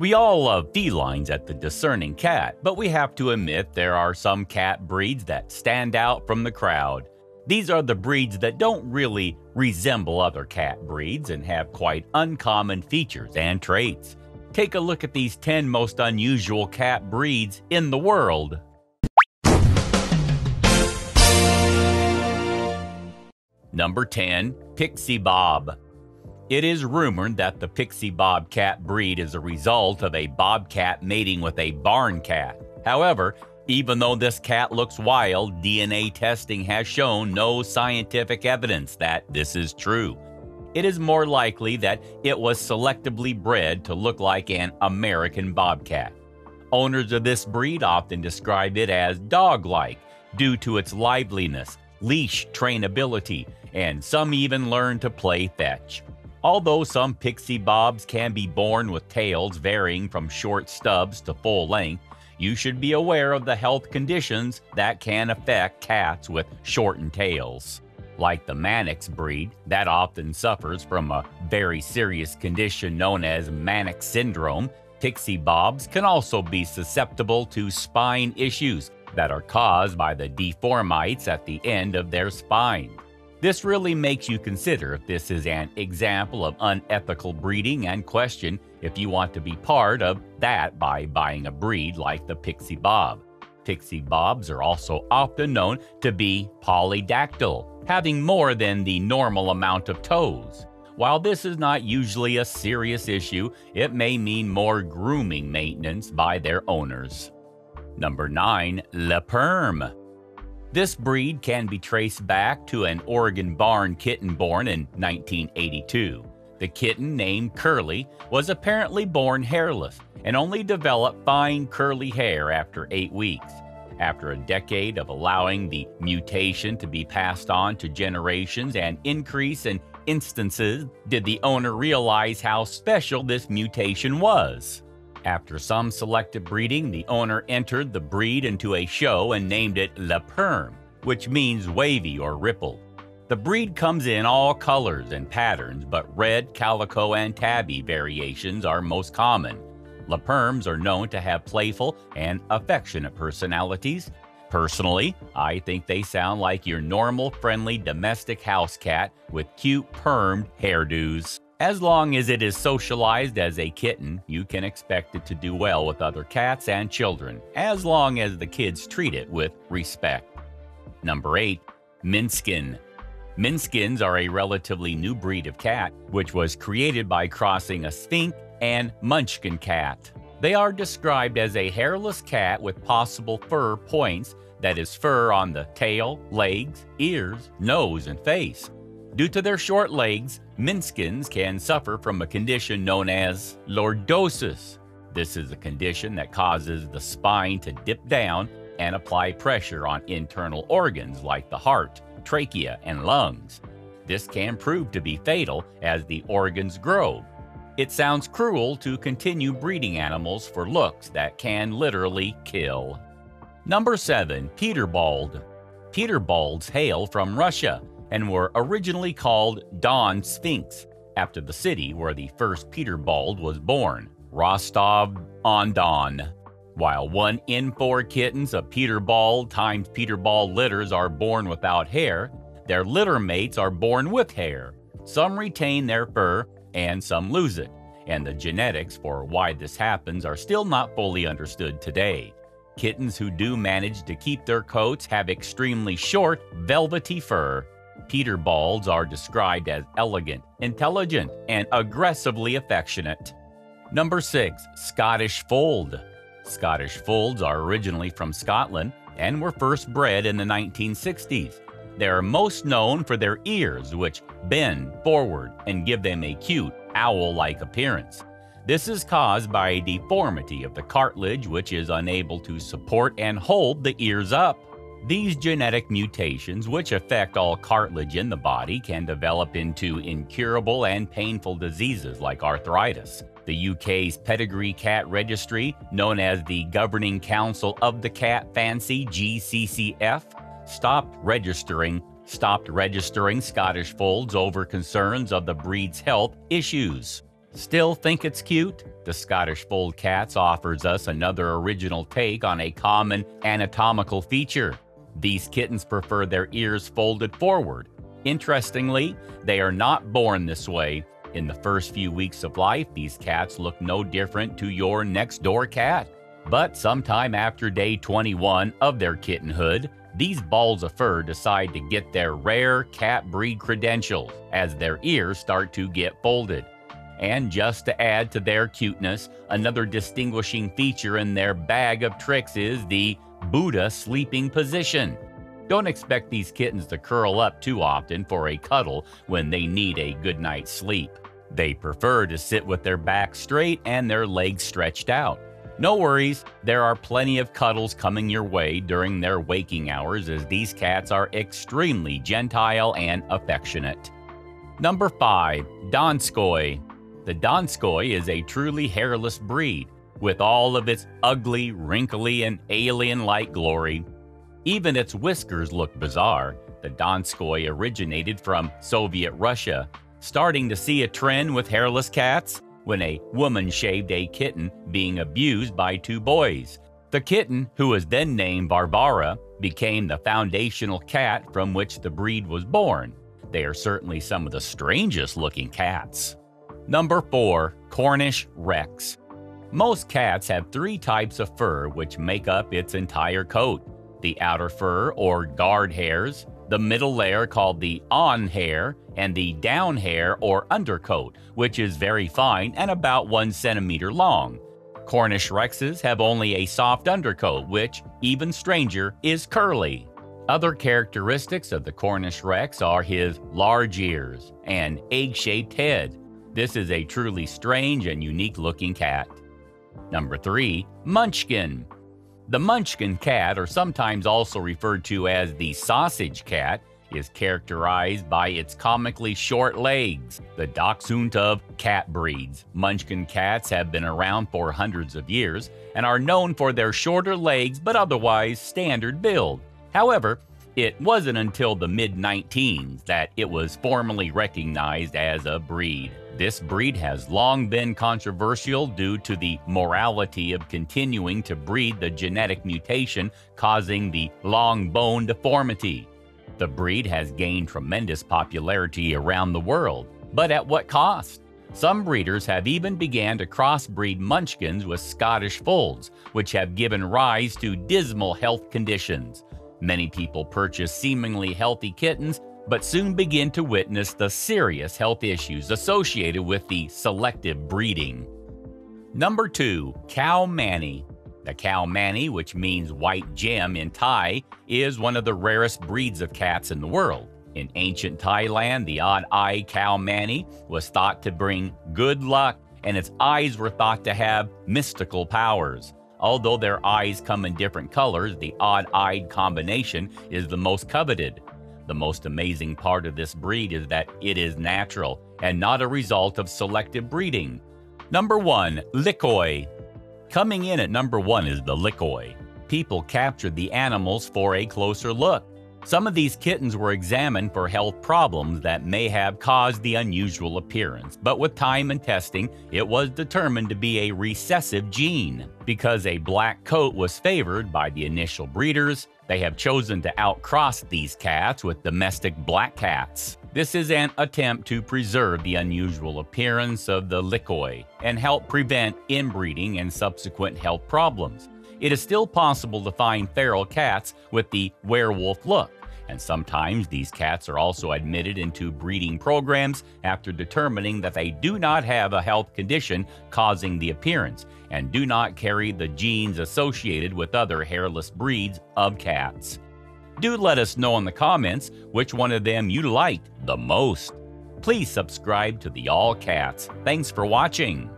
We all love felines at the discerning cat, but we have to admit there are some cat breeds that stand out from the crowd. These are the breeds that don't really resemble other cat breeds and have quite uncommon features and traits. Take a look at these 10 most unusual cat breeds in the world. Number 10. Pixie Bob. It is rumored that the Pixie Bobcat breed is a result of a bobcat mating with a barn cat. However, even though this cat looks wild, DNA testing has shown no scientific evidence that this is true. It is more likely that it was selectively bred to look like an American bobcat. Owners of this breed often describe it as dog like due to its liveliness, leash trainability, and some even learn to play fetch. Although some pixie bobs can be born with tails varying from short stubs to full length, you should be aware of the health conditions that can affect cats with shortened tails. Like the Manx breed, that often suffers from a very serious condition known as Manx syndrome, pixie bobs can also be susceptible to spine issues that are caused by the deformites at the end of their spine. This really makes you consider if this is an example of unethical breeding and question if you want to be part of that by buying a breed like the Pixie Bob. Pixie Bobs are also often known to be polydactyl, having more than the normal amount of toes. While this is not usually a serious issue, it may mean more grooming maintenance by their owners. Number 9. Le Perm this breed can be traced back to an Oregon barn kitten born in 1982. The kitten, named Curly, was apparently born hairless and only developed fine curly hair after eight weeks. After a decade of allowing the mutation to be passed on to generations and increase in instances, did the owner realize how special this mutation was. After some selective breeding, the owner entered the breed into a show and named it Le Perm, which means wavy or ripple. The breed comes in all colors and patterns, but red, calico, and tabby variations are most common. Le Perms are known to have playful and affectionate personalities. Personally, I think they sound like your normal, friendly domestic house cat with cute permed hairdos. As long as it is socialized as a kitten, you can expect it to do well with other cats and children, as long as the kids treat it with respect. Number 8. Minskin. Minskins are a relatively new breed of cat, which was created by crossing a skink and munchkin cat. They are described as a hairless cat with possible fur points, that is, fur on the tail, legs, ears, nose, and face. Due to their short legs, Minskins can suffer from a condition known as lordosis. This is a condition that causes the spine to dip down and apply pressure on internal organs like the heart, trachea, and lungs. This can prove to be fatal as the organs grow. It sounds cruel to continue breeding animals for looks that can literally kill. Number 7. Peterbald. Peterbalds hail from Russia and were originally called Don Sphynx, after the city where the first Peter Peterbald was born, Rostov-on-Don. While one in four kittens of Peter Peterbald times Peter Peterbald litters are born without hair, their litter mates are born with hair. Some retain their fur and some lose it, and the genetics for why this happens are still not fully understood today. Kittens who do manage to keep their coats have extremely short, velvety fur Peterbalds are described as elegant, intelligent, and aggressively affectionate. Number 6. Scottish Fold Scottish Folds are originally from Scotland and were first bred in the 1960s. They are most known for their ears, which bend forward and give them a cute, owl like appearance. This is caused by a deformity of the cartilage, which is unable to support and hold the ears up. These genetic mutations, which affect all cartilage in the body, can develop into incurable and painful diseases like arthritis. The UK's Pedigree Cat Registry, known as the Governing Council of the Cat Fancy GCCF, stopped registering stopped registering Scottish Folds over concerns of the breed's health issues. Still think it's cute? The Scottish Fold Cats offers us another original take on a common anatomical feature. These kittens prefer their ears folded forward. Interestingly, they are not born this way. In the first few weeks of life, these cats look no different to your next door cat. But sometime after day 21 of their kittenhood, these balls of fur decide to get their rare cat breed credentials as their ears start to get folded. And just to add to their cuteness, another distinguishing feature in their bag of tricks is the Buddha sleeping position. Don't expect these kittens to curl up too often for a cuddle when they need a good night's sleep. They prefer to sit with their back straight and their legs stretched out. No worries, there are plenty of cuddles coming your way during their waking hours as these cats are extremely gentile and affectionate. Number 5. Donskoy The Donskoy is a truly hairless breed, with all of its ugly, wrinkly, and alien like glory. Even its whiskers look bizarre. The Donskoi originated from Soviet Russia. Starting to see a trend with hairless cats? when a woman shaved a kitten being abused by two boys. The kitten, who was then named Varvara, became the foundational cat from which the breed was born. They are certainly some of the strangest looking cats. Number 4. Cornish Rex. Most cats have three types of fur which make up its entire coat the outer fur or guard hairs, the middle layer called the awn hair, and the down hair or undercoat, which is very fine and about 1 centimeter long. Cornish Rexes have only a soft undercoat, which, even stranger, is curly. Other characteristics of the Cornish Rex are his large ears and egg shaped head. This is a truly strange and unique looking cat. Number 3. Munchkin. The Munchkin cat, or sometimes also referred to as the sausage cat, is characterized by its comically short legs, the dachshund of cat breeds. Munchkin cats have been around for hundreds of years and are known for their shorter legs but otherwise standard build. However, it wasn't until the mid 19s that it was formally recognized as a breed. This breed has long been controversial due to the morality of continuing to breed the genetic mutation causing the long bone deformity. The breed has gained tremendous popularity around the world, but at what cost? Some breeders have even began to crossbreed munchkins with Scottish folds, which have given rise to dismal health conditions. Many people purchase seemingly healthy kittens but soon begin to witness the serious health issues associated with the selective breeding. Number 2. Khao Manee The Khao Manee, which means white gem in Thai, is one of the rarest breeds of cats in the world. In ancient Thailand, the odd-eyed Khao Manee was thought to bring good luck, and its eyes were thought to have mystical powers. Although their eyes come in different colors, the odd-eyed combination is the most coveted. The most amazing part of this breed is that it is natural and not a result of selective breeding. Number 1. Lykoi Coming in at number 1 is the Lykoi. People captured the animals for a closer look. Some of these kittens were examined for health problems that may have caused the unusual appearance, but with time and testing, it was determined to be a recessive gene. Because a black coat was favored by the initial breeders, they have chosen to outcross these cats with domestic black cats. This is an attempt to preserve the unusual appearance of the Lykoi and help prevent inbreeding and subsequent health problems. It is still possible to find feral cats with the werewolf look, and sometimes these cats are also admitted into breeding programs after determining that they do not have a health condition causing the appearance and do not carry the genes associated with other hairless breeds of cats. Do let us know in the comments which one of them you liked the most. Please subscribe to the All Cats. Thanks for watching.